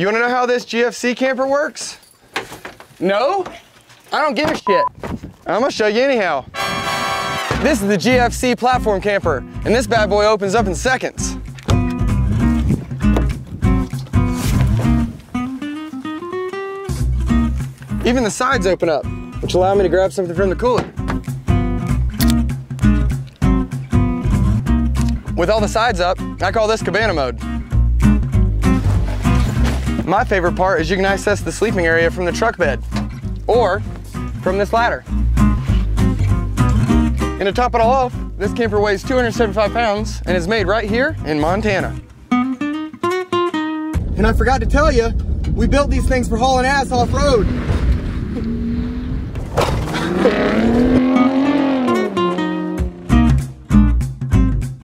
You wanna know how this GFC camper works? No? I don't give a shit. I'm gonna show you anyhow. This is the GFC platform camper, and this bad boy opens up in seconds. Even the sides open up, which allow me to grab something from the cooler. With all the sides up, I call this cabana mode. My favorite part is you can access the sleeping area from the truck bed or from this ladder. And to top it all off, this camper weighs 275 pounds and is made right here in Montana. And I forgot to tell you, we built these things for hauling ass off-road.